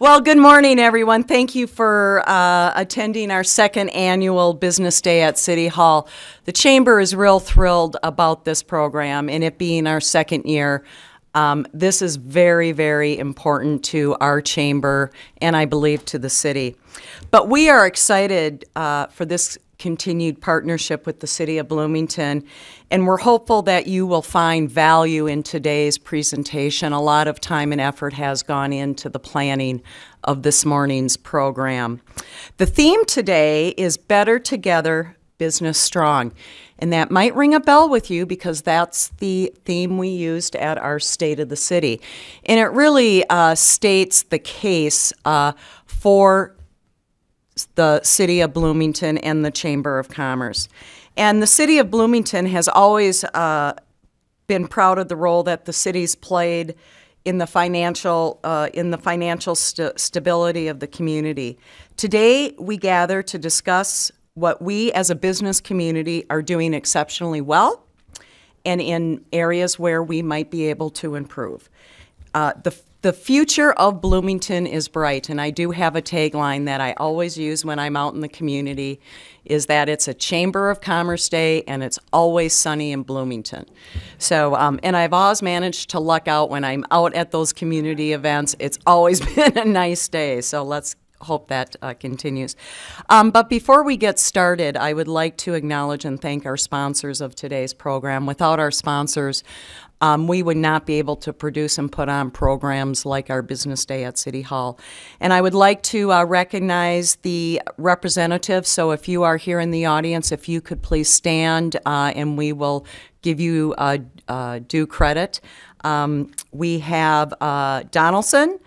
Well, good morning, everyone. Thank you for uh, attending our second annual Business Day at City Hall. The Chamber is real thrilled about this program and it being our second year. Um, this is very, very important to our chamber and I believe to the city. But we are excited uh, for this continued partnership with the City of Bloomington, and we're hopeful that you will find value in today's presentation. A lot of time and effort has gone into the planning of this morning's program. The theme today is Better Together, Business Strong. And that might ring a bell with you because that's the theme we used at our State of the City. And it really uh, states the case uh, for the City of Bloomington and the Chamber of Commerce. And the City of Bloomington has always uh, been proud of the role that the city's played in the financial uh, in the financial st- stability of the community. Today, we gather to discuss what we as a business community are doing exceptionally well, and in areas where we might be able to improve. Uh, the the future of Bloomington is bright, and I do have a tagline that I always use when I'm out in the community is that it's a Chamber of Commerce Day and it's always sunny in Bloomington. So, um, and I've always managed to luck out when I'm out at those community events. It's always been a nice day. So let's hope that uh, continues. Um, but before we get started, I would like to acknowledge and thank our sponsors of today's program. Without our sponsors, um, we would not be able to produce and put on programs like our Business Day at City Hall. And I would like to uh, recognize the representatives. So if you are here in the audience, if you could please stand uh, and we will give you uh, uh due credit. Um, we have uh, Donaldson.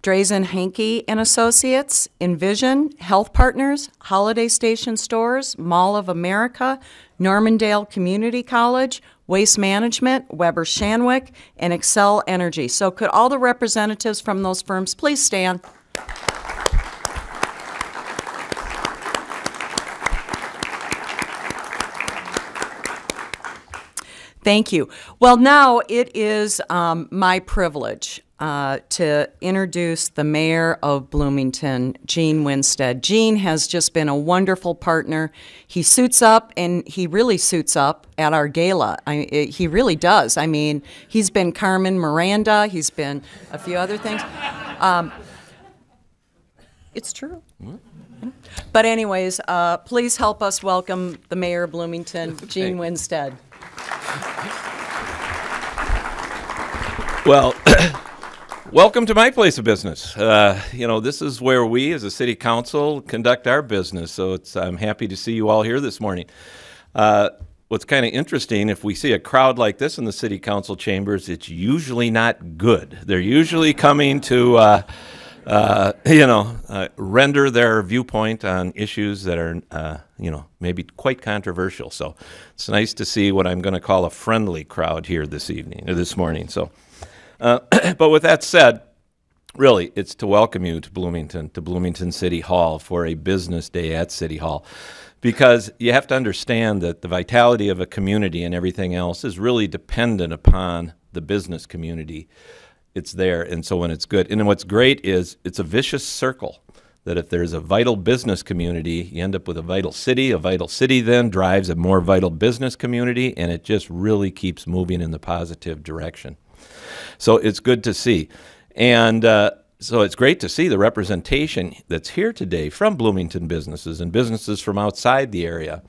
Drazen Henke and Associates, Envision, Health Partners, Holiday Station Stores, Mall of America, Normandale Community College, Waste Management, Weber Shandwick, and Xcel Energy. So could all the representatives from those firms please stand? Thank you. Well, now it is um, my privilege uh, to introduce the mayor of Bloomington, Gene Winstead. Gene has just been a wonderful partner. He suits up, and he really suits up at our gala. I, it, he really does. I mean, he's been Carmen Miranda, he's been a few other things. Um, it's true. But, anyways, uh, please help us welcome the mayor of Bloomington, Gene Winstead. Well, Welcome to my place of business. Uh, you know, this is where we, as a city council, conduct our business. So I'm happy to see you all here this morning. Uh, what's kind of interesting, if we see a crowd like this in the city council chambers, it's usually not good. They're usually coming to, uh, uh you know, uh, render their viewpoint on issues that are, uh, you know, maybe quite controversial. So it's nice to see what I'm going to call a friendly crowd here this evening or this morning. So. Uh, but with that said, really, it's to welcome you to Bloomington, to Bloomington City Hall for a business day at City Hall. Because you have to understand that the vitality of a community and everything else is really dependent upon the business community. It's there, and so when it's good. And what's great is it's a vicious circle that if there's a vital business community, you end up with a vital city. A vital city then drives a more vital business community, and it just really keeps moving in the positive direction. So it's good to see. And uh, so it's great to see the representation that's here today from Bloomington businesses and businesses from outside the area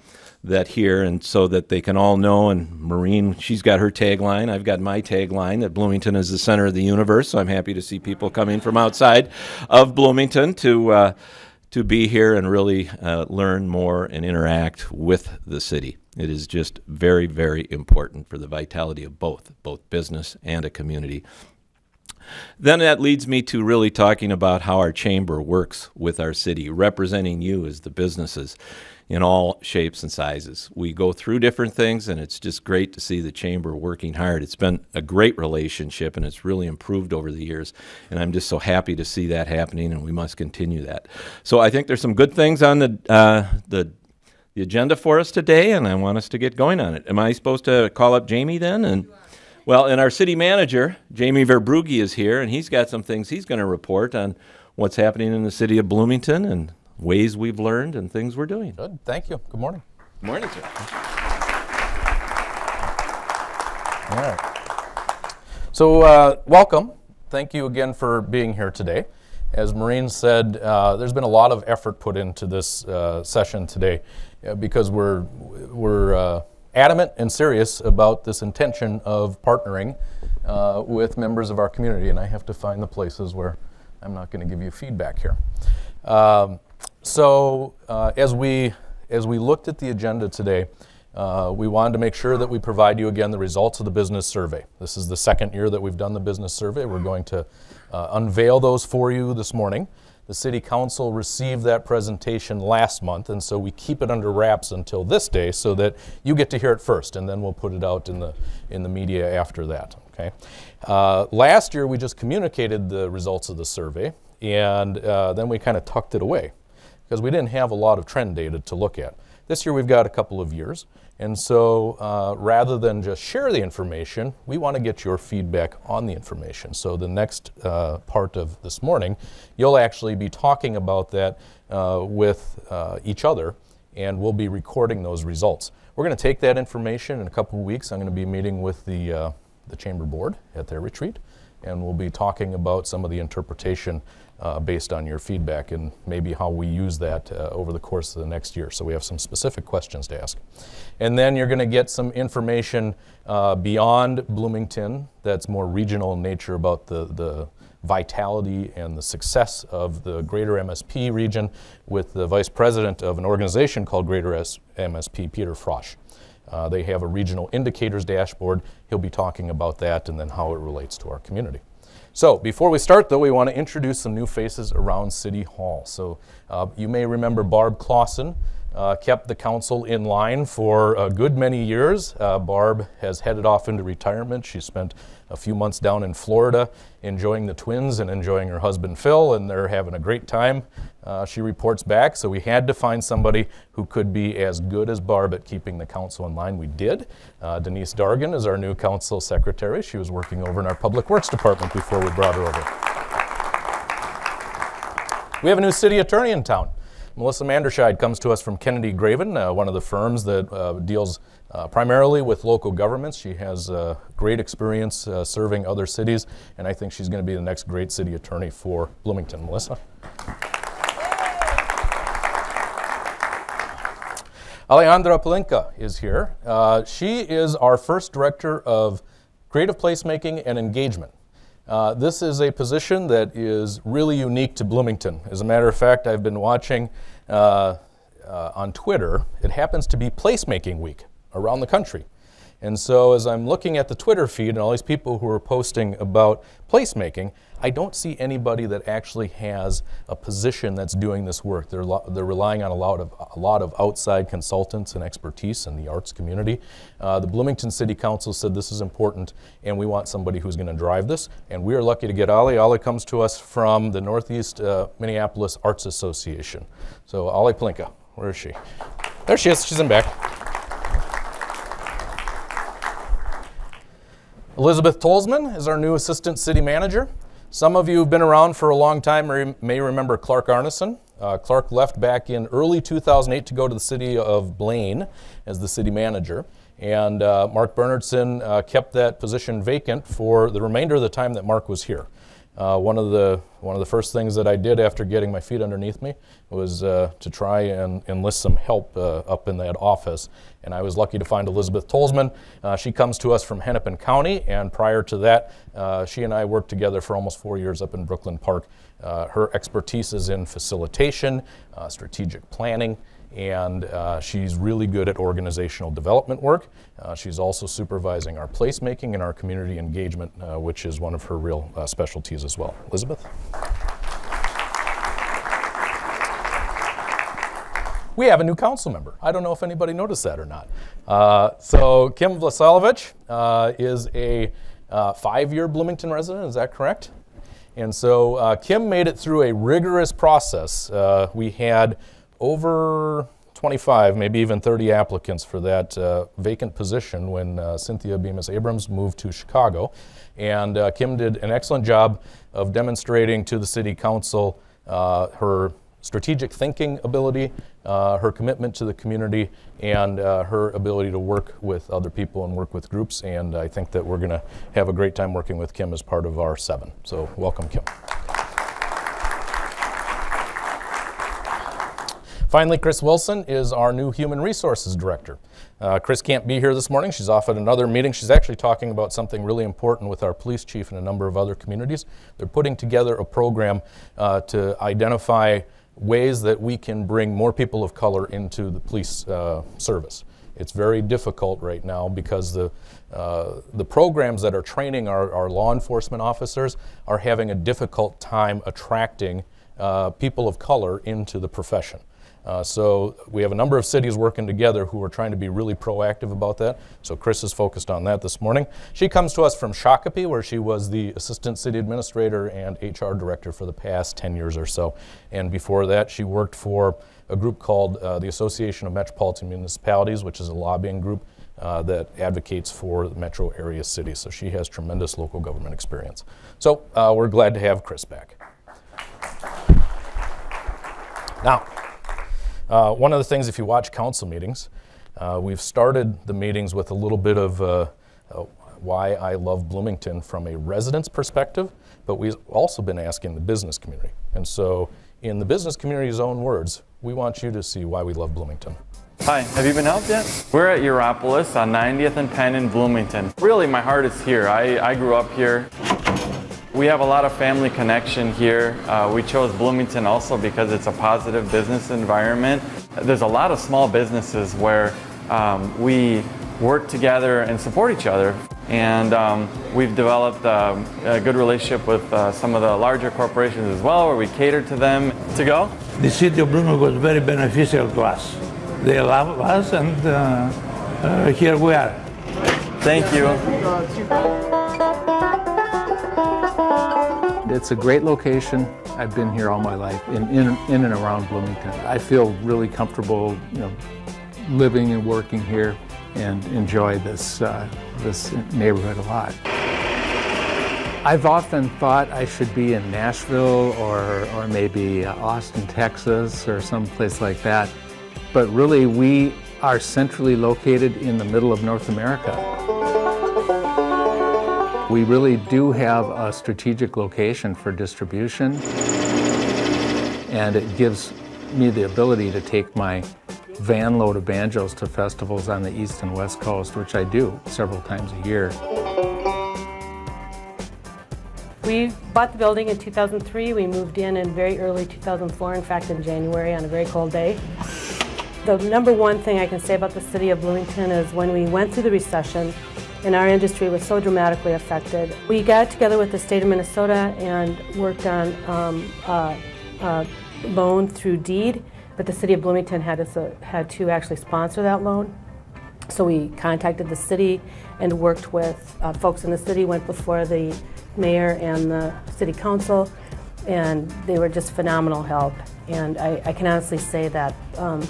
that here and so that they can all know and Maureen she's got her tagline I've got my tagline that Bloomington is the center of the universe so I'm happy to see people coming from outside of Bloomington to uh, to be here and really uh, learn more and interact with the city. It is just very, very important for the vitality of both, both business and a community. Then that leads me to really talking about how our chamber works with our city, representing you as the businesses in all shapes and sizes. We go through different things, and it's just great to see the chamber working hard. It's been a great relationship, and it's really improved over the years. And I'm just so happy to see that happening, and we must continue that. So I think there's some good things on the uh, the the agenda for us today, and I want us to get going on it. Am I supposed to call up Jamie then? And well, and our city manager, Jamie Verbrugge, is here, and he's got some things he's going to report on what's happening in the city of Bloomington and ways we've learned and things we're doing. Good. Thank you. Good morning. Good morning, sir. All right. So, uh, welcome. Thank you again for being here today. As Maureen said, uh, there's been a lot of effort put into this uh, session today uh, because we're, we're uh, adamant and serious about this intention of partnering uh, with members of our community. And I have to find the places where I'm not going to give you feedback here. Um, so, uh, as, we, as we looked at the agenda today, uh, we wanted to make sure that we provide you again the results of the business survey. This is the second year that we've done the business survey. We're going to unveil those for you this morning. The City Council received that presentation last month, and so we keep it under wraps until this day so that you get to hear it first, and then we'll put it out in the, in the media after that. Okay. Uh, last year, we just communicated the results of the survey, and uh, then we kind of tucked it away because we didn't have a lot of trend data to look at. This year we've got a couple of years, and so uh, rather than just share the information, we want to get your feedback on the information. So the next uh, part of this morning, you'll actually be talking about that uh, with uh, each other, and we'll be recording those results. We're going to take that information in a couple of weeks. I'm going to be meeting with the, uh, the Chamber Board at their retreat, and we'll be talking about some of the interpretation uh, based on your feedback and maybe how we use that uh, over the course of the next year. So we have some specific questions to ask. And then you're going to get some information uh, beyond Bloomington that's more regional in nature about the, the vitality and the success of the Greater MSP region with the vice president of an organization called Greater MSP, Peter Frosch. Uh, they have a regional indicators dashboard. He'll be talking about that and then how it relates to our community. So before we start, though, we want to introduce some new faces around City Hall. So uh, you may remember Barb Clausen. Uh, kept the council in line for a good many years. Uh, Barb has headed off into retirement. She spent a few months down in Florida enjoying the twins and enjoying her husband Phil, and they're having a great time. Uh, she reports back, so we had to find somebody who could be as good as Barb at keeping the council in line. We did. Uh, Denise Dargan is our new council secretary. She was working over in our public works department before we brought her over. We have a new city attorney in town. Melissa Manderscheid comes to us from Kennedy Graven, uh, one of the firms that uh, deals uh, primarily with local governments. She has uh, great experience uh, serving other cities, and I think she's going to be the next great city attorney for Bloomington. Melissa? Alejandra Pelinka is here. Uh, she is our first director of creative placemaking and engagement. Uh, this is a position that is really unique to Bloomington. As a matter of fact, I've been watching uh, uh, on Twitter, it happens to be placemaking week around the country. And so, as I'm looking at the Twitter feed and all these people who are posting about placemaking, I don't see anybody that actually has a position that's doing this work. They're, they're relying on a lot, of, a lot of outside consultants and expertise in the arts community. Uh, the Bloomington City Council said this is important, and we want somebody who's going to drive this. And we are lucky to get Ali. Ali comes to us from the Northeast uh, Minneapolis Arts Association. So, Ali Pelinka, where is she? There she is. She's in back. Elizabeth Tolsman is our new assistant city manager. Some of you who've been around for a long time may remember Clark Arneson. Uh, Clark left back in early 2008 to go to the city of Blaine as the city manager. And uh, Mark Bernhardson uh, kept that position vacant for the remainder of the time that Mark was here. Uh, one of the one of the first things that I did after getting my feet underneath me was uh, to try and enlist some help uh, up in that office. And I was lucky to find Elizabeth Tolsman. Uh, she comes to us from Hennepin County, and prior to that, uh, she and I worked together for almost four years up in Brooklyn Park. Uh, her expertise is in facilitation, strategic planning, and uh, she's really good at organizational development work. Uh, she's also supervising our placemaking and our community engagement, uh, which is one of her real uh, specialties as well. Elizabeth? We have a new council member. I don't know if anybody noticed that or not. Uh, so, Kim Vlaisavljevich uh, is a five year Bloomington resident, is that correct? And so, Kim made it through a rigorous process. we had over 25, maybe even 30 applicants for that uh, vacant position when uh, Cynthia Bemis Abrams moved to Chicago. And uh, Kim did an excellent job of demonstrating to the City Council uh, her strategic thinking ability, uh, her commitment to the community, and uh, her ability to work with other people and work with groups. And I think that we're going to have a great time working with Kim as part of our seven. So, welcome, Kim. Finally, Chris Wilson is our new Human Resources Director. Uh, Chris can't be here this morning. She's off at another meeting. She's actually talking about something really important with our police chief and a number of other communities. They're putting together a program uh, to identify ways that we can bring more people of color into the police uh, service. It's very difficult right now because the, uh, the programs that are training our, our law enforcement officers are having a difficult time attracting uh, people of color into the profession. Uh, so we have a number of cities working together who are trying to be really proactive about that. So Chris is focused on that this morning. She comes to us from Shakopee, where she was the assistant city administrator and HR director for the past 10 years or so. And before that, she worked for a group called uh, the Association of Metropolitan Municipalities, which is a lobbying group uh, that advocates for metro area cities. So she has tremendous local government experience. So uh, we're glad to have Chris back. Now, uh, one of the things, if you watch council meetings, uh, we've started the meetings with a little bit of uh, uh, why I love Bloomington from a resident's perspective, but we've also been asking the business community. And so, in the business community's own words, we want you to see why we love Bloomington. Hi, have you been out yet? We're at Europolis on 90th and Penn in Bloomington. Really, my heart is here. I, I grew up here. We have a lot of family connection here. Uh, we chose Bloomington also because it's a positive business environment. There's a lot of small businesses where um, we work together and support each other. And um, we've developed um, a good relationship with uh, some of the larger corporations as well, where we cater to them to go. The city of Bloomington was very beneficial to us. They love us, and uh, uh, here we are. Thank you. It's a great location. I've been here all my life, in, in, in and around Bloomington. I feel really comfortable, you know, living and working here and enjoy this, uh, this neighborhood a lot. I've often thought I should be in Nashville or, or maybe uh, Austin, Texas or someplace like that. But really, we are centrally located in the middle of North America. We really do have a strategic location for distribution, and it gives me the ability to take my van load of banjos to festivals on the east and west coast, which I do several times a year. We bought the building in 2003. We moved in in very early 2004, in fact, in January on a very cold day. The number one thing I can say about the city of Bloomington is when we went through the recession, and our industry was so dramatically affected. We got together with the state of Minnesota and worked on um, a, a loan through DEED, but the city of Bloomington had to, had to actually sponsor that loan. So we contacted the city and worked with uh, folks in the city, went before the mayor and the city council, and they were just phenomenal help. And I, I can honestly say that um,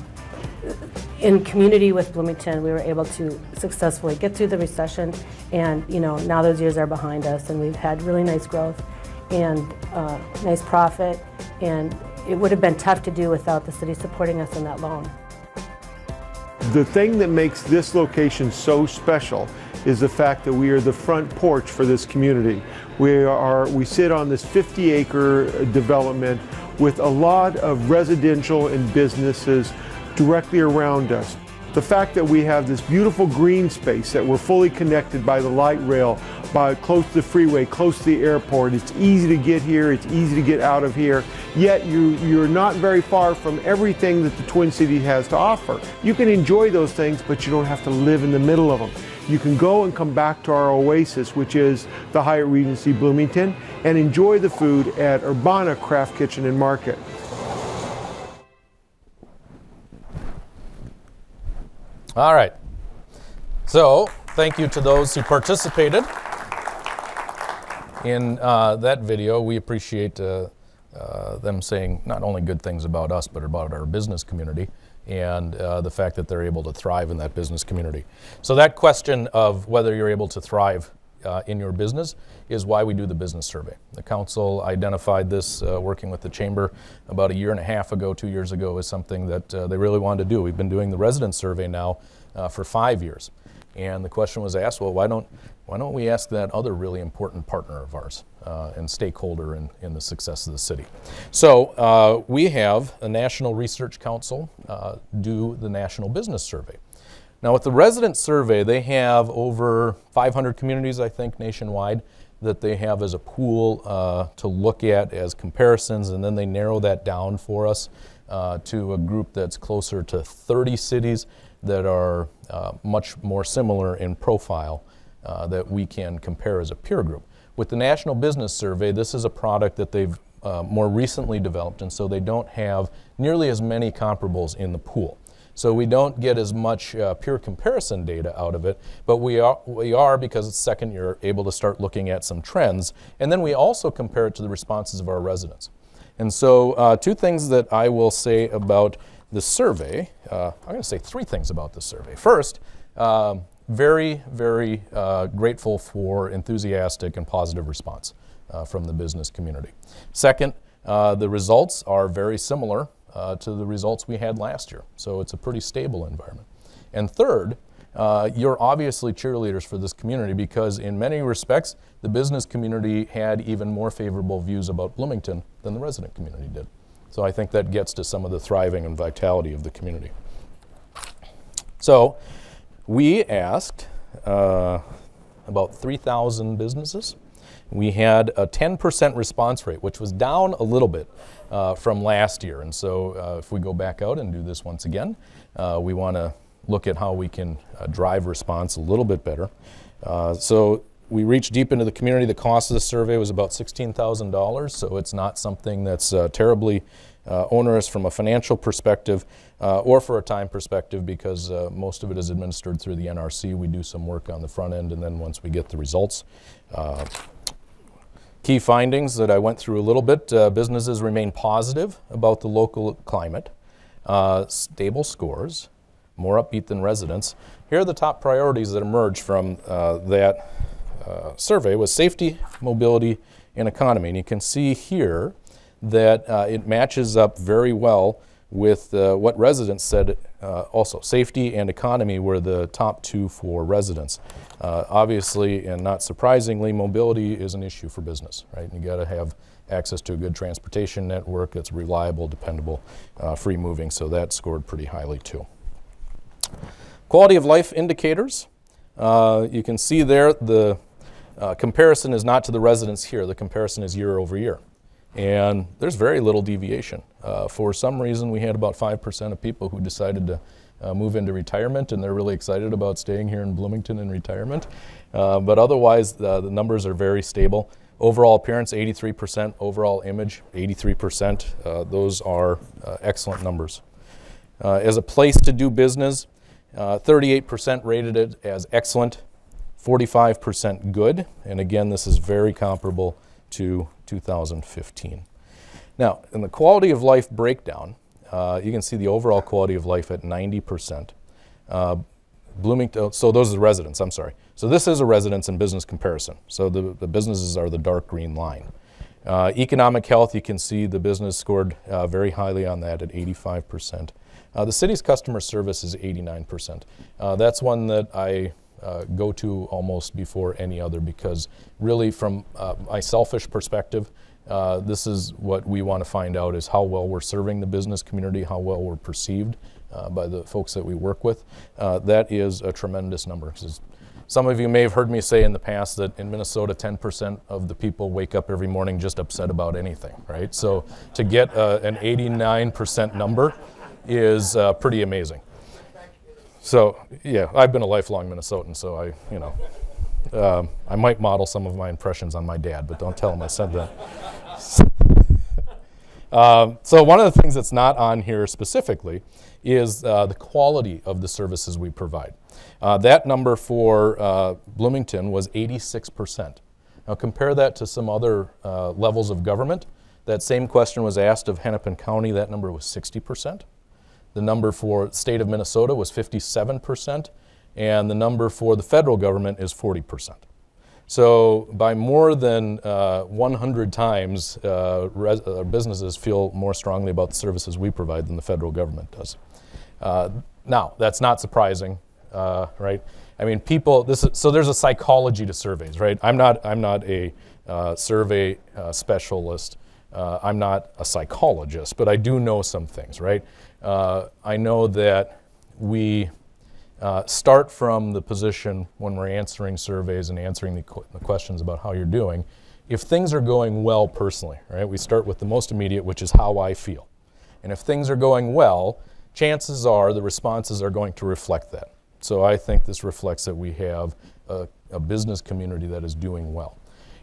in community with Bloomington, we were able to successfully get through the recession, and you know now those years are behind us, and we've had really nice growth and uh, nice profit, and it would have been tough to do without the city supporting us in that loan. The thing that makes this location so special is the fact that we are the front porch for this community. We are we sit on this 50 acre development with a lot of residential and businesses directly around us. The fact that we have this beautiful green space that we're fully connected by the light rail, by close to the freeway, close to the airport. It's easy to get here, it's easy to get out of here, yet you, you're not very far from everything that the Twin Cities has to offer. You can enjoy those things, but you don't have to live in the middle of them. You can go and come back to our oasis, which is the Hyatt Regency Bloomington, and enjoy the food at Urbana Craft Kitchen and Market. All right. So, thank you to those who participated in uh, that video. We appreciate uh, uh, them saying not only good things about us, but about our business community and uh, the fact that they're able to thrive in that business community. So, that question of whether you're able to thrive uh, in your business is why we do the business survey. The council identified this uh, working with the chamber about a year and a half ago, two years ago, as something that uh, they really wanted to do. We've been doing the resident survey now uh, for five years. And the question was asked, well, why don't, why don't we ask that other really important partner of ours uh, and stakeholder in, in the success of the city? So uh, we have a National Research Council do the National Business Survey. Now, with the resident survey, they have over 500 communities, I think, nationwide that they have as a pool uh, to look at as comparisons, and then they narrow that down for us uh, to a group that's closer to 30 cities that are uh, much more similar in profile uh, that we can compare as a peer group. With the National Business Survey, this is a product that they've uh, more recently developed, and so they don't have nearly as many comparables in the pool. So we don't get as much uh, pure comparison data out of it, but we are, we are, because it's second year, able to start looking at some trends. And then we also compare it to the responses of our residents. And so, uh, two things that I will say about the survey. Uh, I'm going to say three things about the survey. First, um, very, very uh, grateful for enthusiastic and positive response uh, from the business community. Second, uh, the results are very similar uh, to the results we had last year, so it's a pretty stable environment. And third, uh, you're obviously cheerleaders for this community because, in many respects, the business community had even more favorable views about Bloomington than the resident community did. So I think that gets to some of the thriving and vitality of the community. So we asked uh, about 3,000 businesses. We had a 10% response rate, which was down a little bit uh, from last year. And so uh, if we go back out and do this once again, uh, we want to look at how we can uh, drive response a little bit better. Uh, so we reached deep into the community. The cost of the survey was about $16,000, so it's not something that's uh, terribly onerous from a financial perspective or for a time perspective because most of it is administered through the NRC. We do some work on the front end, and then once we get the results. Uh, key findings that I went through a little bit uh, businesses remain positive about the local climate, stable scores, more upbeat than residents. Here are the top priorities that emerged from that uh, survey was safety, mobility, and economy. And you can see here that uh, it matches up very well with uh, what residents said uh, also. Safety and economy were the top two for residents. Uh, obviously, and not surprisingly, mobility is an issue for business, right? You got to have access to a good transportation network that's reliable, dependable, free moving, so that scored pretty highly too. Quality of life indicators. you can see there the uh, comparison is not to the residents here, the comparison is year over year. And there's very little deviation. Uh, for some reason, we had about 5% of people who decided to uh, move into retirement, and they're really excited about staying here in Bloomington in retirement. Uh, but otherwise, the numbers are very stable. Overall appearance, 83%. Overall image, 83%. Uh, those are uh, excellent numbers. as a place to do business, 38% rated it as excellent, 45% good, and again, this is very comparable to 2015. Now, in the quality of life breakdown, uh, you can see the overall quality of life at 90%. Uh, Bloomington, so those are the residents, I'm sorry. So this is a residence and business comparison. So the, the businesses are the dark green line. Uh, economic health, you can see the business scored uh, very highly on that at 85%. Uh, the city's customer service is 89%. Uh, that's one that I uh, go to almost before any other because really from uh, my selfish perspective, uh, this is what we want to find out is how well we're serving the business community, how well we're perceived uh, by the folks that we work with. Uh, that is a tremendous number. Some of you may have heard me say in the past that in Minnesota, 10% of the people wake up every morning just upset about anything, right? So to get uh, an 89% number is pretty amazing. So yeah, I've been a lifelong Minnesotan, so I, you know, um, I might model some of my impressions on my dad, but don't tell him I said that. um, so one of the things that's not on here specifically is uh, the quality of the services we provide. Uh, that number for uh, Bloomington was 86%. Now compare that to some other uh, levels of government. That same question was asked of Hennepin County. That number was 60%. The number for state of Minnesota was 57%, and the number for the federal government is 40%. So by more than uh, 100 times, uh, uh, businesses feel more strongly about the services we provide than the federal government does. Uh, now, that's not surprising, uh, right? I mean, people. This is, so there's a psychology to surveys, right? I'm not. I'm not a uh, survey specialist. I'm not a psychologist, but I do know some things, right? Uh, I know that we uh, start from the position when we're answering surveys and answering the, qu- the questions about how you're doing. If things are going well personally, right? We start with the most immediate, which is how I feel. And if things are going well, chances are the responses are going to reflect that. So I think this reflects that we have a, a business community that is doing well.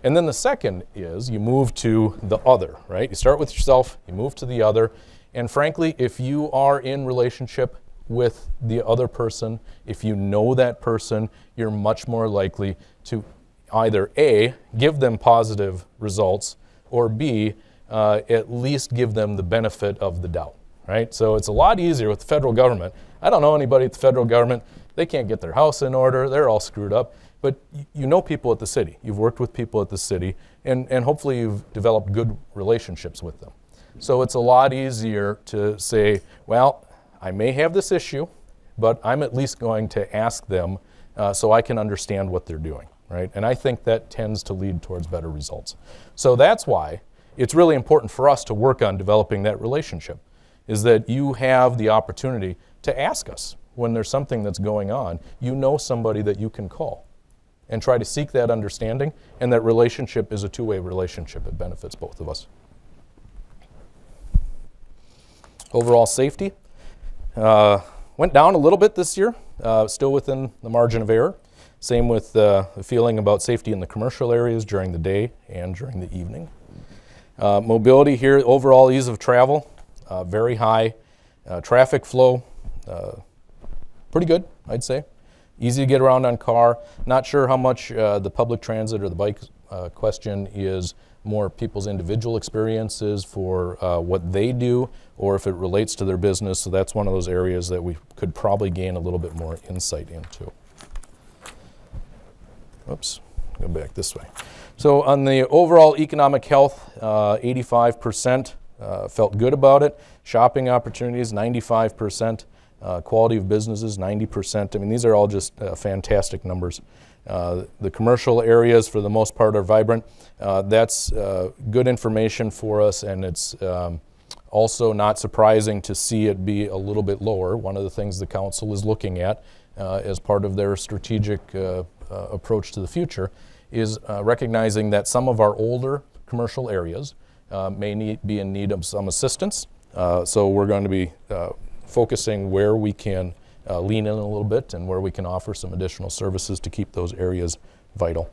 And then the second is you move to the other, right? You start with yourself, you move to the other. And frankly, if you are in relationship with the other person, if you know that person, you're much more likely to either A, give them positive results, or B, uh, at least give them the benefit of the doubt, right? So it's a lot easier with the federal government. I don't know anybody at the federal government. They can't get their house in order. They're all screwed up. But you know people at the city. You've worked with people at the city, and, and hopefully you've developed good relationships with them. So it's a lot easier to say, well, I may have this issue, but I'm at least going to ask them uh, so I can understand what they're doing, right? And I think that tends to lead towards better results. So that's why it's really important for us to work on developing that relationship, is that you have the opportunity to ask us when there's something that's going on. You know somebody that you can call and try to seek that understanding, and that relationship is a two way relationship. It benefits both of us. Overall safety uh, went down a little bit this year, uh, still within the margin of error. Same with uh, the feeling about safety in the commercial areas during the day and during the evening. Uh, mobility here, overall ease of travel, uh, very high. Uh, traffic flow, pretty good, I'd say. Easy to get around on car. Not sure how much the public transit or the bike question is more people's individual experiences for uh, what they do or if it relates to their business. So that's one of those areas that we could probably gain a little bit more insight into. Oops, go back this way. So on the overall economic health, uh, 85% uh, felt good about it. Shopping opportunities, 95%. Uh, quality of businesses, 90%. I mean, these are all just uh, fantastic numbers. Uh, the commercial areas, for the most part, are vibrant. Uh, that's uh, good information for us, and it's um, also not surprising to see it be a little bit lower. One of the things the council is looking at uh, as part of their strategic uh, approach to the future is recognizing that some of our older commercial areas may need, be in need of some assistance. so we're going to be focusing where we can uh, lean in a little bit and where we can offer some additional services to keep those areas vital.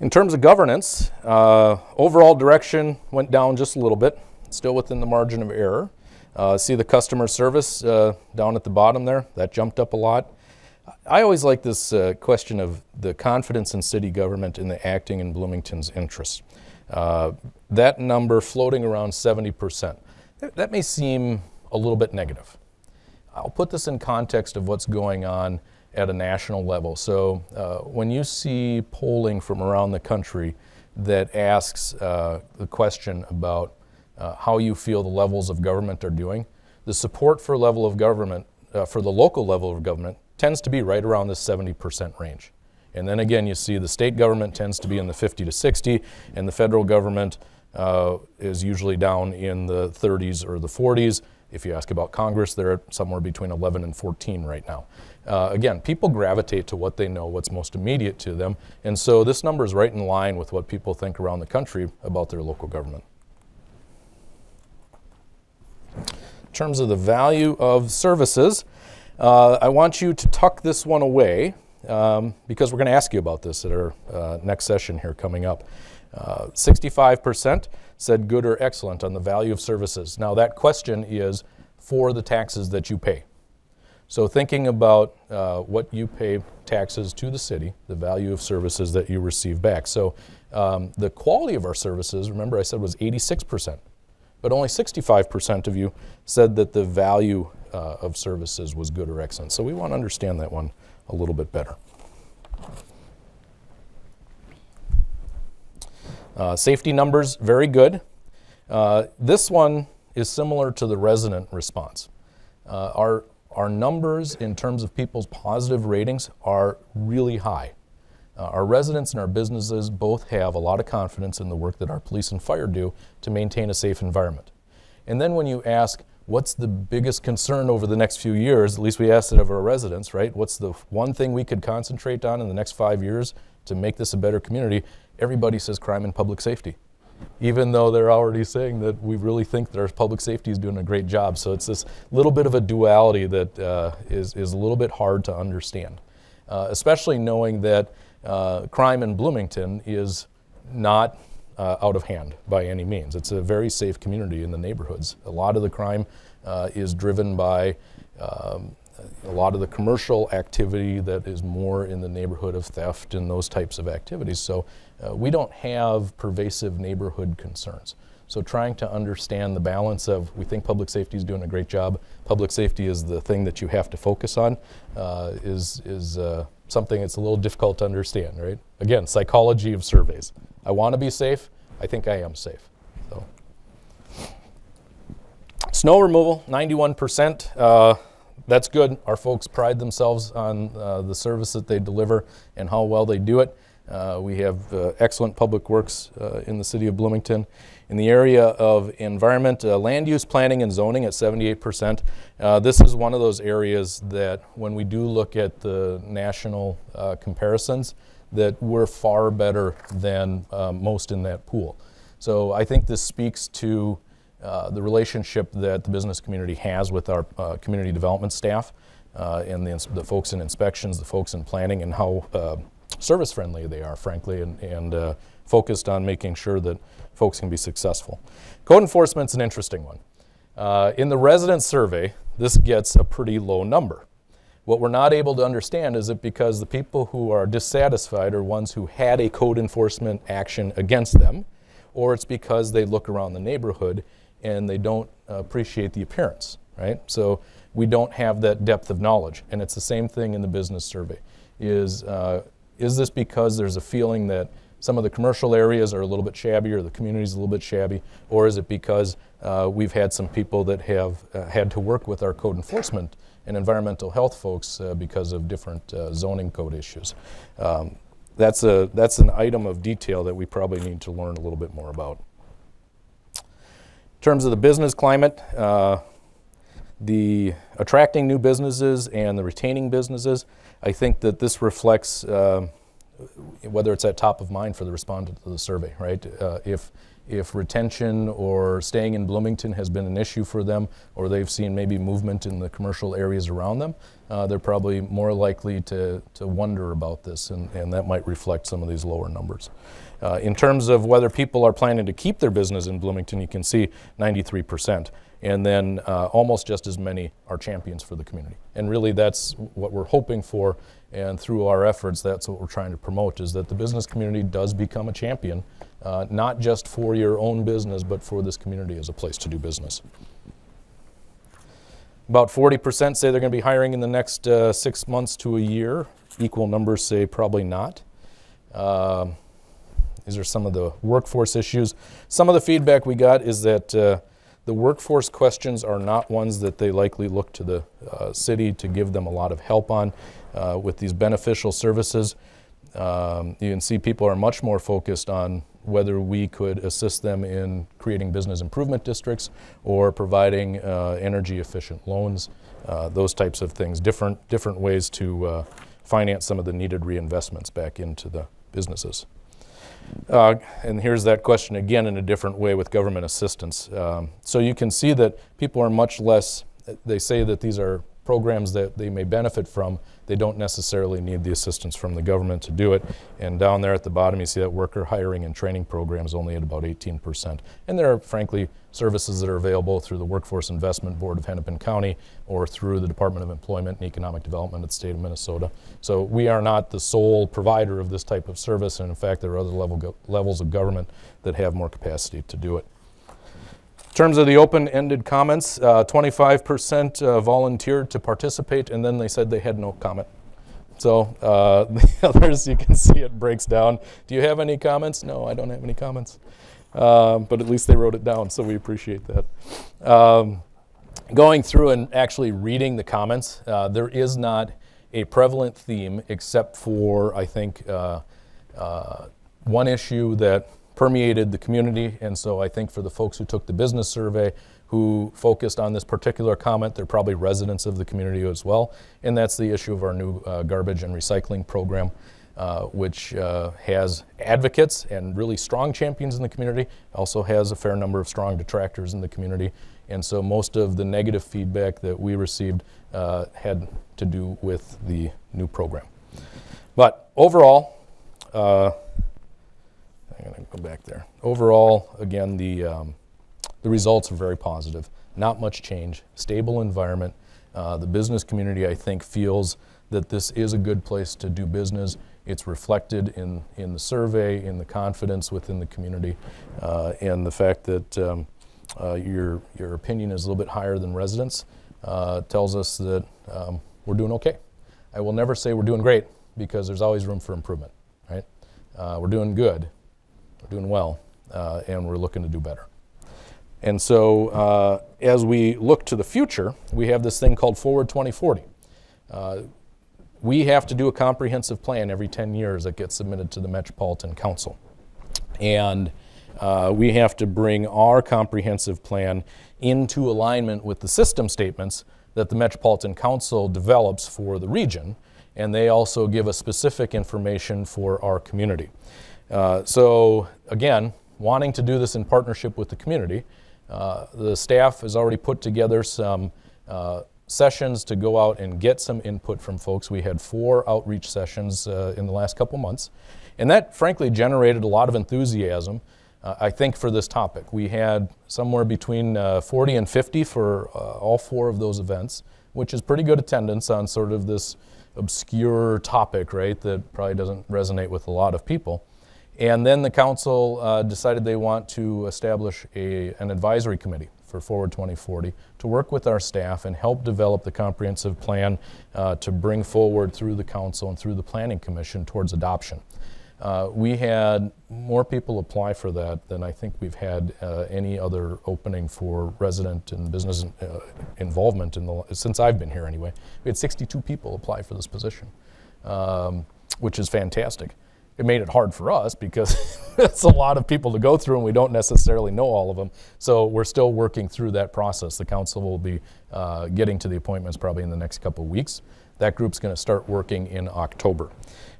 In terms of governance, uh, overall direction went down just a little bit, still within the margin of error. Uh, see the customer service uh, down at the bottom there? That jumped up a lot. I always like this uh, question of the confidence in city government in the acting in Bloomington's interests. Uh, that number floating around 70%. That may seem a little bit negative. I'll put this in context of what's going on at a national level. So uh, when you see polling from around the country that asks uh, the question about uh, how you feel the levels of government are doing, the support for level of government, uh, for the local level of government, tends to be right around the 70% range. And then again, you see the state government tends to be in the 50 to 60, and the federal government uh, is usually down in the 30s or the 40s. If you ask about Congress, they're somewhere between 11 and 14 right now. Uh, again, people gravitate to what they know, what's most immediate to them, and so this number is right in line with what people think around the country about their local government. In terms of the value of services, uh, I want you to tuck this one away um, because we're going to ask you about this at our uh, next session here coming up. 65% uh, said good or excellent on the value of services. Now, that question is for the taxes that you pay. So, thinking about uh, what you pay taxes to the city, the value of services that you receive back. So, um, the quality of our services, remember I said was 86%, but only 65% of you said that the value uh, of services was good or excellent. So, we want to understand that one a little bit better. Uh, safety numbers, very good. Uh, this one is similar to the resident response. Uh, our, our numbers in terms of people's positive ratings are really high. Uh, our residents and our businesses both have a lot of confidence in the work that our police and fire do to maintain a safe environment. And then when you ask, what's the biggest concern over the next few years, at least we asked it of our residents, right? What's the one thing we could concentrate on in the next five years to make this a better community? Everybody says crime and public safety even though they're already saying that we really think that our public safety is doing a great job. So it's this little bit of a duality that uh, is is, a little bit hard to understand, uh, especially knowing that uh, crime in Bloomington is not uh, out of hand by any means. It's a very safe community in the neighborhoods. A lot of the crime uh, is driven by um, a lot of the commercial activity that is more in the neighborhood of theft and those types of activities. So uh, we don't have pervasive neighborhood concerns. So trying to understand the balance of we think public safety is doing a great job. Public safety is the thing that you have to focus on. Uh, is is uh, something that's a little difficult to understand, right? Again, psychology of surveys. I want to be safe. I think I am safe. So snow removal, 91 percent. Uh, that's good. Our folks pride themselves on uh, the service that they deliver and how well they do it. Uh, we have uh, excellent public works uh, in the city of Bloomington. In the area of environment, land use planning and zoning at 78%. Uh, this is one of those areas that when we do look at the national comparisons, that we're far better than most in that pool. So I think this speaks to uh, the relationship that the business community has with our uh, community development staff uh, and the, the, folks in inspections, the folks in planning, and how service friendly they are, frankly, and, and uh, focused on making sure that folks can be successful. Code enforcement's an interesting one. in the resident survey, this gets a pretty low number. What we're not able to understand is that because the people who are dissatisfied are ones who had a code enforcement action against them, or it's because they look around the neighborhood and they don't appreciate the appearance, right? So we don't have that depth of knowledge. And it's the same thing in the business survey. Is, uh, is this because there's a feeling that some of the commercial areas are a little bit shabby or the community is a little bit shabby? Or is it because uh, we've had some people that have uh, had to work with our code enforcement and environmental health folks uh, because of different uh, zoning code issues? Um, that's, a, that's an item of detail that we probably need to learn a little bit more about. In terms of the business climate, uh, the attracting new businesses and the retaining businesses, I think that this reflects uh, whether it's at top of mind for the respondent to the survey, right? Uh, if if retention or staying in Bloomington has been an issue for them, or they've seen maybe movement in the commercial areas around them, uh, they're probably more likely to, to wonder about this, and, and that might reflect some of these lower numbers. Uh, in terms of whether people are planning to keep their business in Bloomington, you can see 93%. And then uh, almost just as many are champions for the community. And really, that's what we're hoping for. And through our efforts, that's what we're trying to promote is that the business community does become a champion, uh, not just for your own business, but for this community as a place to do business. About 40% say they're going to be hiring in the next uh, six months to a year. Equal numbers say probably not. Um, these are some of the workforce issues. Some of the feedback we got is that uh, the workforce questions are not ones that they likely look to the uh, city to give them a lot of help on uh, with these beneficial services. Um, you can see people are much more focused on whether we could assist them in creating business improvement districts or providing uh, energy efficient loans, uh, those types of things, different, different ways to uh, finance some of the needed reinvestments back into the businesses. Uh, and here's that question again in a different way with government assistance. Um, so you can see that people are much less, they say that these are programs that they may benefit from, they don't necessarily need the assistance from the government to do it. And down there at the bottom, you see that worker hiring and training program is only at about 18%. And there are, frankly, services that are available through the Workforce Investment Board of Hennepin County or through the Department of Employment and Economic Development of the state of Minnesota. So we are not the sole provider of this type of service, and in fact, there are other level levels of government that have more capacity to do it. In terms of the open-ended comments, 25% uh, uh, volunteered to participate, and then they said they had no comment. So uh, the others, you can see it breaks down. Do you have any comments? No, I don't have any comments. Um, but at least they wrote it down, so we appreciate that. Um, going through and actually reading the comments, uh, there is not a prevalent theme except for, I think, uh, uh, one issue that permeated the community. And so I think for the folks who took the business survey, who focused on this particular comment, they're probably residents of the community as well. And that's the issue of our new uh, garbage and recycling program. Uh, which uh, has advocates and really strong champions in the community, also has a fair number of strong detractors in the community. And so most of the negative feedback that we received uh, had to do with the new program. But overall, uh, I'm going to go back there. Overall, again, the, um, the results are very positive. Not much change, stable environment. Uh, the business community, I think, feels that this is a good place to do business. It's reflected in, in the survey, in the confidence within the community, uh, and the fact that um, uh, your, your opinion is a little bit higher than residents uh, tells us that um, we're doing okay. I will never say we're doing great because there's always room for improvement, right? Uh, we're doing good, we're doing well, uh, and we're looking to do better. And so uh, as we look to the future, we have this thing called Forward 2040 we have to do a comprehensive plan every 10 years that gets submitted to the Metropolitan Council. And uh, we have to bring our comprehensive plan into alignment with the system statements that the Metropolitan Council develops for the region, and they also give us specific information for our community. Uh, so, again, wanting to do this in partnership with the community, uh, the staff has already put together some uh, sessions to go out and get some input from folks. We had four outreach sessions uh, in the last couple months, and that frankly generated a lot of enthusiasm. Uh, I think for this topic, we had somewhere between uh, 40 and 50 for all four of those events, which is pretty good attendance on sort of this obscure topic, right? That probably doesn't resonate with a lot of people. And then the council uh, decided they want to establish a, an advisory committee for Forward 2040 to work with our staff and help develop the comprehensive plan uh, to bring forward through the council and through the planning commission towards adoption. Uh, we had more people apply for that than I think we've had uh, any other opening for resident and business uh, involvement in the, since I've been here anyway. We had 62 people apply for this position, um, which is fantastic it made it hard for us because it's a lot of people to go through and we don't necessarily know all of them. So we're still working through that process. The council will be uh, getting to the appointments probably in the next couple of weeks. That group's going to start working in October.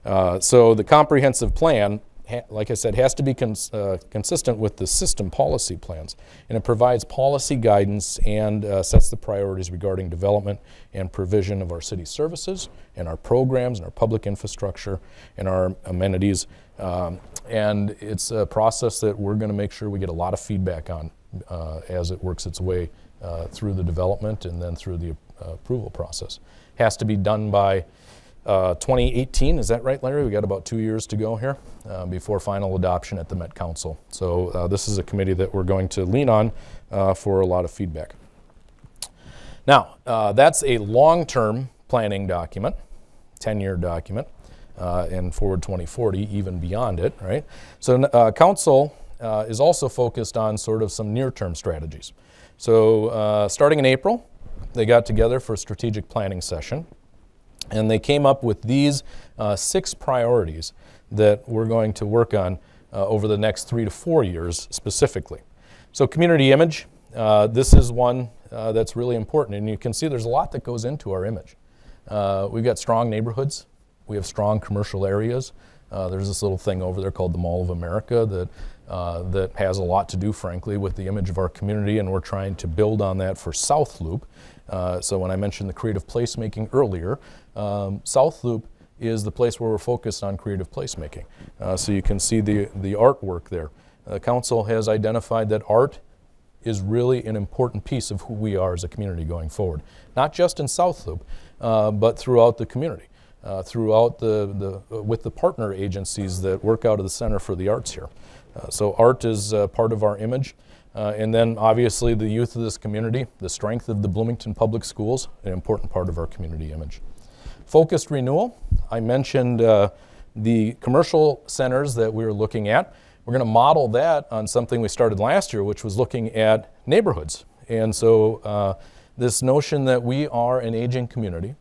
Uh, so the comprehensive plan like I said, has to be cons uh, consistent with the system policy plans. And it provides policy guidance and uh, sets the priorities regarding development and provision of our city services and our programs and our public infrastructure and our amenities. Um, and it's a process that we're going to make sure we get a lot of feedback on uh, as it works its way uh, through the development and then through the uh, approval process. Has to be done by uh, 2018, is that right, Larry? We got about two years to go here uh, before final adoption at the Met Council. So uh, this is a committee that we're going to lean on uh, for a lot of feedback. Now, uh, that's a long-term planning document, 10-year document, and Forward 2040, even beyond it, right? So Council is also focused on sort of some near-term strategies. So starting in April, they got together for a strategic planning session and they came up with these uh, six priorities that we're going to work on uh, over the next three to four years specifically. So, community image, uh, this is one uh, that's really important. And you can see there's a lot that goes into our image. Uh, we've got strong neighborhoods, we have strong commercial areas. Uh, there's this little thing over there called the Mall of America that that has a lot to do, frankly, with the image of our community, and we're trying to build on that for South Loop. So when I mentioned the creative placemaking earlier, um, South Loop is the place where we're focused on creative placemaking. Uh, so you can see the, the artwork there. The council has identified that art is really an important piece of who we are as a community going forward, not just in South Loop, uh, but throughout the community. Uh, throughout the, the, with the partner agencies that work out of the Center for the Arts here. Uh, so art is uh, part of our image. Uh, and then obviously the youth of this community, the strength of the Bloomington Public Schools, an important part of our community image. Focused renewal, I mentioned uh, the commercial centers that we were looking at. We're going to model that on something we started last year, which was looking at neighborhoods. And so, uh, this notion that we are an aging community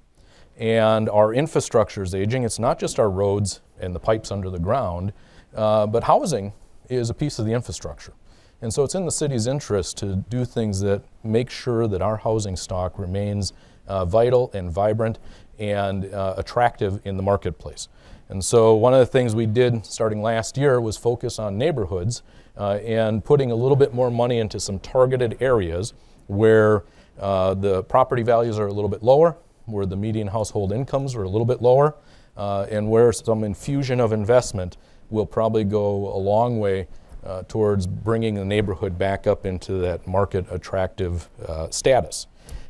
and our infrastructure is aging, it's not just our roads and the pipes under the ground, uh, but housing is a piece of the infrastructure. And so, it's in the city's interest to do things that make sure that our housing stock remains uh, vital and vibrant and uh, attractive in the marketplace. And so one of the things we did starting last year was focus on neighborhoods uh, and putting a little bit more money into some targeted areas where uh, the property values are a little bit lower, where the median household incomes are a little bit lower, uh, and where some infusion of investment will probably go a long way uh, towards bringing the neighborhood back up into that market attractive uh, status.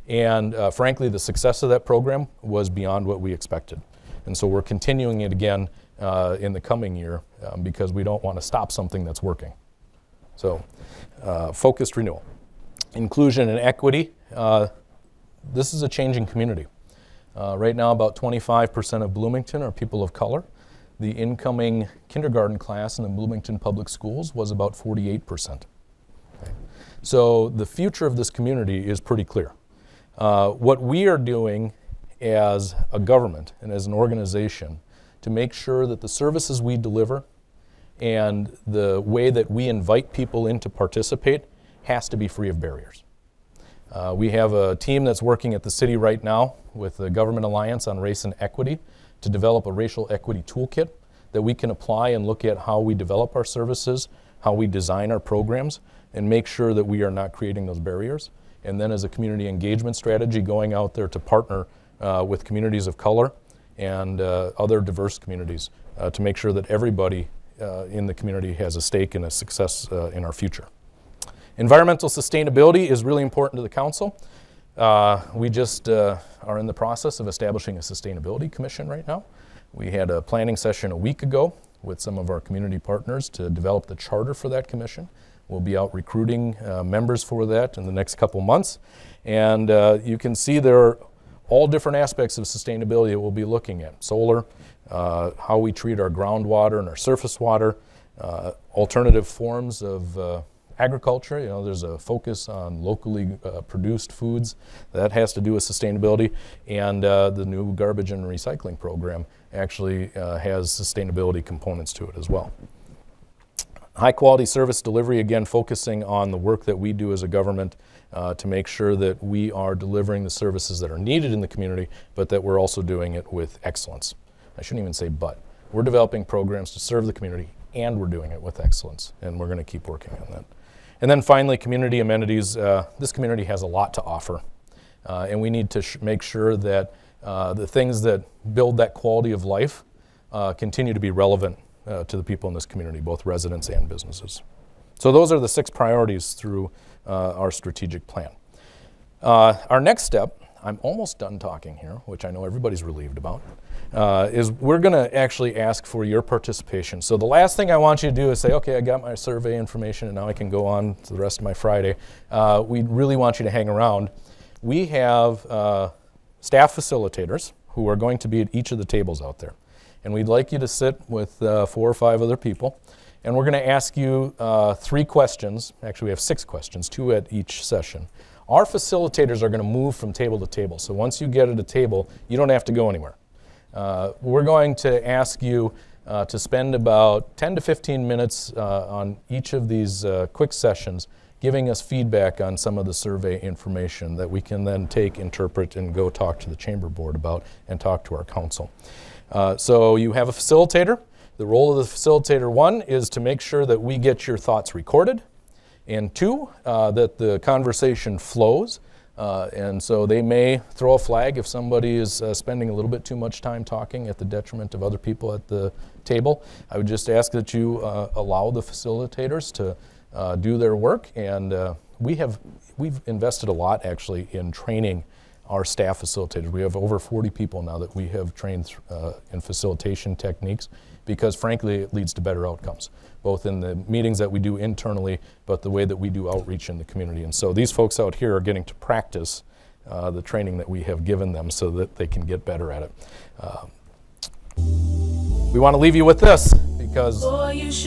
And uh, frankly, the success of that program was beyond what we expected. And so we're continuing it again uh, in the coming year um, because we don't want to stop something that's working. So, uh, focused renewal. Inclusion and equity. Uh, this is a changing community. Uh, right now, about 25% of Bloomington are people of color. The incoming kindergarten class in the Bloomington Public Schools was about 48%. Okay. So, the future of this community is pretty clear. Uh, what we are doing as a government and as an organization to make sure that the services we deliver and the way that we invite people in to participate has to be free of barriers. Uh, we have a team that's working at the city right now with the Government Alliance on Race and Equity to develop a racial equity toolkit that we can apply and look at how we develop our services, how we design our programs, and make sure that we are not creating those barriers. And then, as a community engagement strategy, going out there to partner uh, with communities of color and uh, other diverse communities uh, to make sure that everybody uh, in the community has a stake in a success uh, in our future. Environmental sustainability is really important to the council. Uh, we just are in the process of establishing a sustainability commission right now. We had a planning session a week ago with some of our community partners to develop the charter for that commission. We'll be out recruiting uh, members for that in the next couple months. And uh, you can see there are all different aspects of sustainability that we'll be looking at solar, uh, how we treat our groundwater and our surface water, uh, alternative forms of uh, agriculture. You know, there's a focus on locally uh, produced foods that has to do with sustainability, and uh, the new garbage and recycling program actually uh, has sustainability components to it as well. High quality service delivery, again, focusing on the work that we do as a government uh, to make sure that we are delivering the services that are needed in the community, but that we're also doing it with excellence. I shouldn't even say but. We're developing programs to serve the community, and we're doing it with excellence, and we're going to keep working on that. And then finally, community amenities. Uh, this community has a lot to offer, uh, and we need to make sure that uh, the things that build that quality of life uh, continue to be relevant uh, to the people in this community, both residents and businesses. So those are the six priorities through uh, our strategic plan. Uh, our next step, I'm almost done talking here, which I know everybody's relieved about, uh, is we're going to actually ask for your participation. So the last thing I want you to do is say, okay, I got my survey information and now I can go on to the rest of my Friday. Uh, we really want you to hang around. We have uh, staff facilitators who are going to be at each of the tables out there. And we'd like you to sit with uh, four or five other people and we're going to ask you uh, three questions. Actually, we have six questions, two at each session. Our facilitators are going to move from table to table. So once you get at a table, you don't have to go anywhere. Uh, we're going to ask you uh, to spend about 10 to 15 minutes uh, on each of these uh, quick sessions giving us feedback on some of the survey information that we can then take, interpret, and go talk to the chamber board about and talk to our council. Uh, so you have a facilitator. The role of the facilitator, one, is to make sure that we get your thoughts recorded, and two, uh, that the conversation flows. Uh, and so they may throw a flag if somebody is uh, spending a little bit too much time talking at the detriment of other people at the table. I would just ask that you uh, allow the facilitators to do their work. And we have we've invested a lot actually in training our staff facilitators. We have over 40 people now that we have trained in facilitation techniques because frankly it leads to better outcomes, both in the meetings that we do internally, but the way that we do outreach in the community. And so these folks out here are getting to practice uh, the training that we have given them so that they can get better at it. Uh, we want to leave you with this because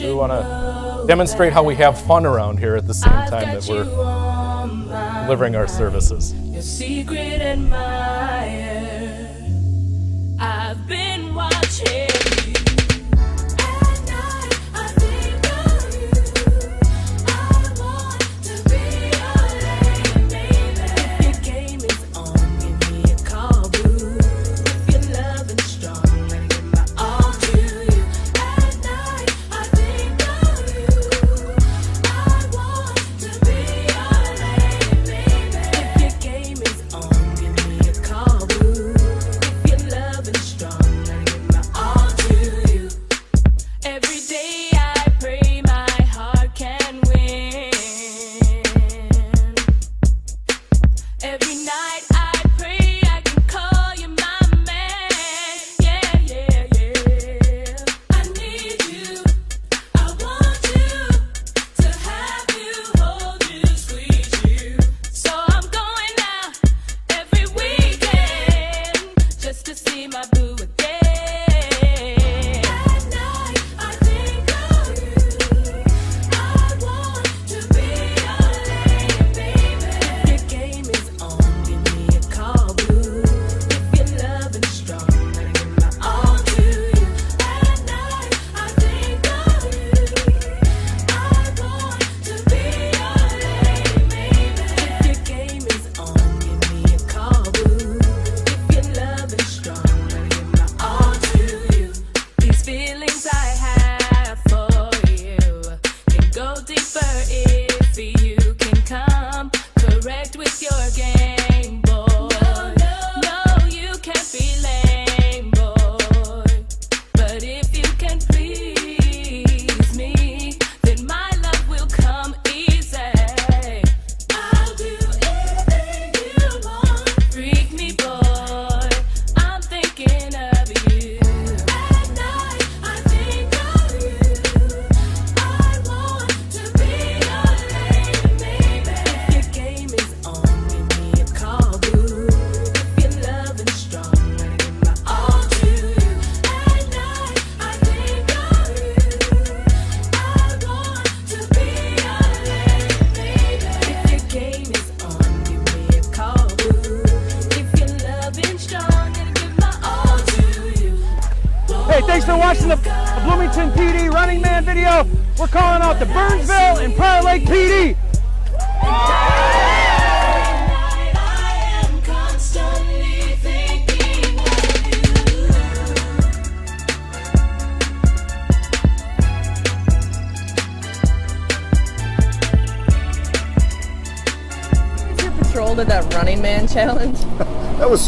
we want to demonstrate how we have fun around here at the same time that we're delivering our services. Your secret admirer. I've been watching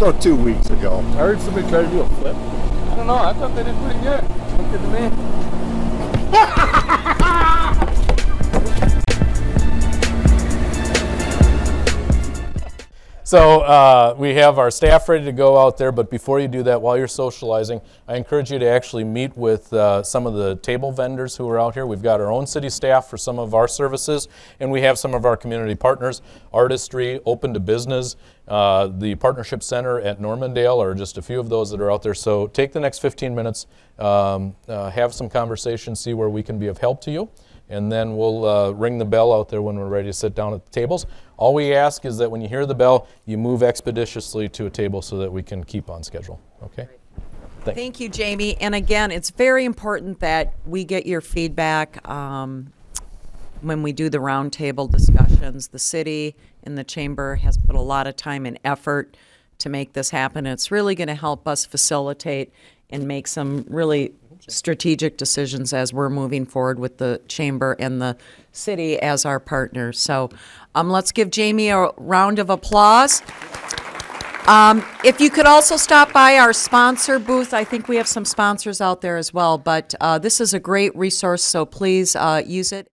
That was so two weeks ago. I heard somebody try to do a flip. I don't know. I thought they did pretty good. Look good to me. So uh, we have our staff ready to go out there, but before you do that, while you're socializing, I encourage you to actually meet with uh, some of the table vendors who are out here. We've got our own city staff for some of our services, and we have some of our community partners, Artistry, Open to Business, uh, the Partnership Center at Normandale are just a few of those that are out there. So take the next 15 minutes, um, uh, have some conversation, see where we can be of help to you and then we'll uh, ring the bell out there when we're ready to sit down at the tables. All we ask is that when you hear the bell, you move expeditiously to a table so that we can keep on schedule. Okay? Thank Thank you, Jamie. And again, it's very important that we get your feedback um, when we do the roundtable discussions. The city and the chamber has put a lot of time and effort to make this happen. It's really going to help us facilitate and make some really strategic decisions as we're moving forward with the chamber and the city as our partners. So um, let's give Jamie a round of applause. Um, if you could also stop by our sponsor booth, I think we have some sponsors out there as well. But uh, this is a great resource, so please uh, use it.